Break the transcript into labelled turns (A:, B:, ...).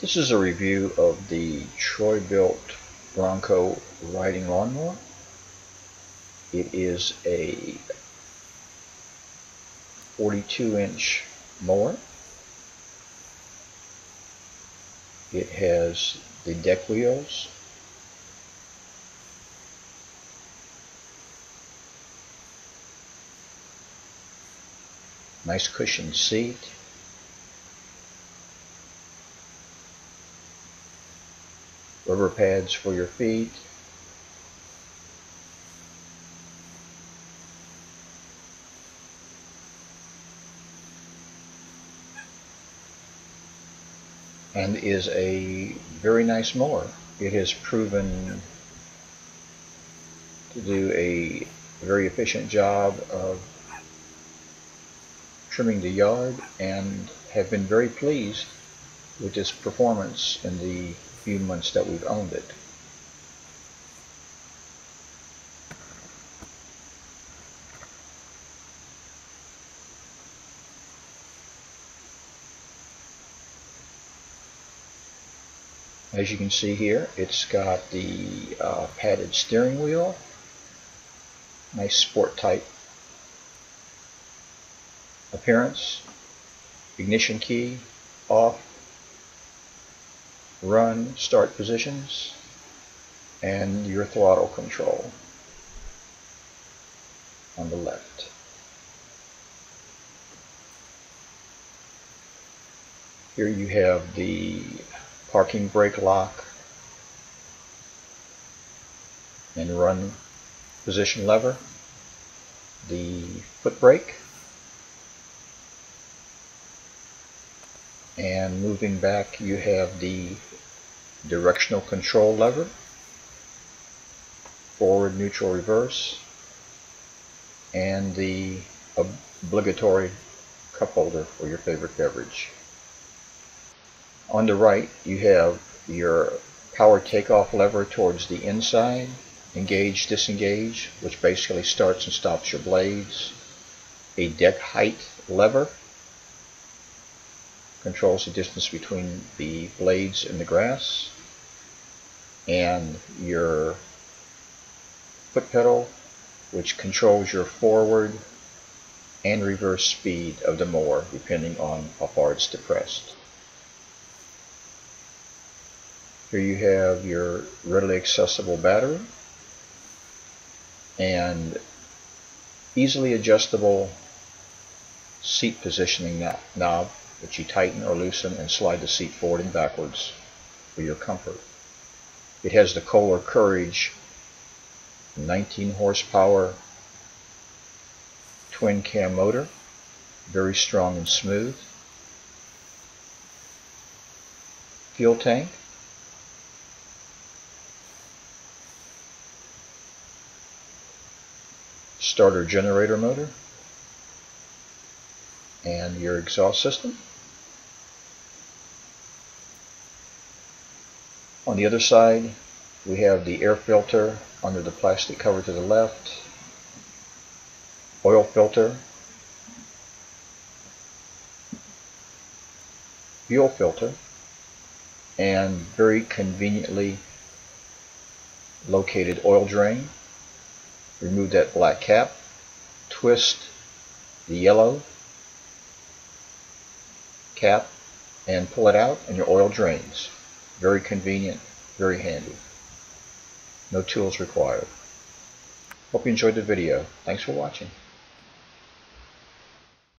A: This is a review of the Troy-Bilt Bronco riding lawnmower. It is a 42 inch mower. It has the deck wheels. Nice cushioned seat. Rubber pads for your feet. and is a very nice mower. It has proven to do a very efficient job of trimming the yard and have been very pleased with its performance in the few months that we've owned it. As you can see here, it's got the uh, padded steering wheel, nice sport type appearance, ignition key, off, run start positions and your throttle control on the left. Here you have the parking brake lock and run position lever, the foot brake, and moving back you have the directional control lever, forward, neutral, reverse, and the obligatory cup holder for your favorite beverage. On the right, you have your power takeoff lever towards the inside, engage, disengage, which basically starts and stops your blades, a deck height lever, controls the distance between the blades and the grass, and your foot pedal, which controls your forward and reverse speed of the mower depending on how far it's depressed. Here you have your readily accessible battery and easily adjustable seat positioning knob which you tighten or loosen and slide the seat forward and backwards for your comfort. It has the Kohler Courage 19 horsepower twin cam motor, very strong and smooth. Fuel tank. Starter generator motor and your exhaust system. On the other side, we have the air filter under the plastic cover to the left, oil filter, fuel filter, and very conveniently located oil drain. Remove that black cap, twist the yellow cap, and pull it out and your oil drains. Very convenient, very handy. No tools required. Hope you enjoyed the video. Thanks for watching.